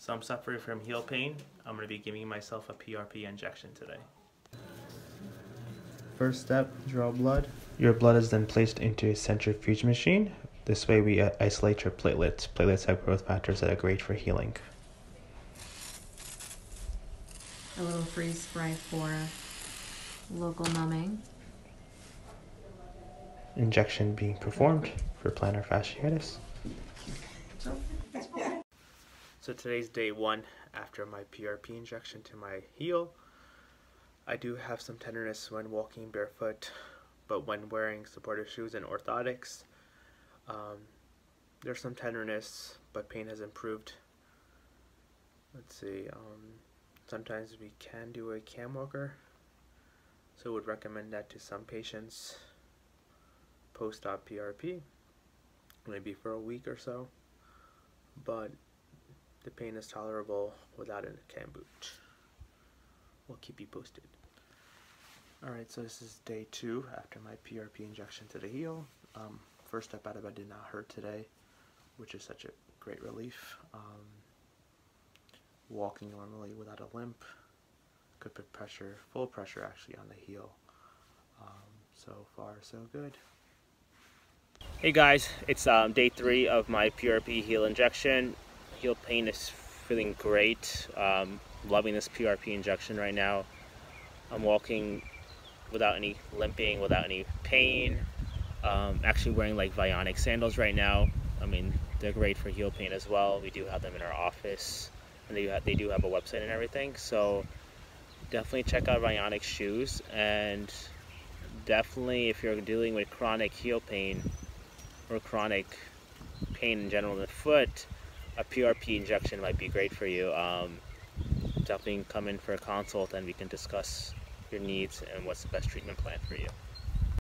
So I'm suffering from heel pain. I'm going to be giving myself a PRP injection today. First step, draw blood. Your blood is then placed into a centrifuge machine. This way we uh, isolate your platelets. Platelets have growth factors that are great for healing. A little freeze spray for local numbing. Injection being performed for plantar fasciitis. So today's day one after my PRP injection to my heel. I do have some tenderness when walking barefoot, but when wearing supportive shoes and orthotics, um, there's some tenderness, but pain has improved. Let's see, um, sometimes we can do a cam walker, so would recommend that to some patients post-op PRP, maybe for a week or so, but the pain is tolerable without a cam boot. We'll keep you posted. Alright, so this is day two after my PRP injection to the heel. Um, first step out of bed did not hurt today, which is such a great relief. Um, walking normally without a limp, could put pressure, full pressure actually on the heel. Um, so far, so good. Hey guys, it's um, day three of my PRP heel injection. Heel pain is feeling great. Um, loving this PRP injection right now. I'm walking without any limping, without any pain. Um, actually wearing like Vionic sandals right now. I mean, they're great for heel pain as well. We do have them in our office, and they have, they do have a website and everything. So definitely check out Vionic shoes, and definitely if you're dealing with chronic heel pain or chronic pain in general in the foot, a PRP injection might be great for you. Um, definitely come in for a consult and we can discuss your needs and what's the best treatment plan for you.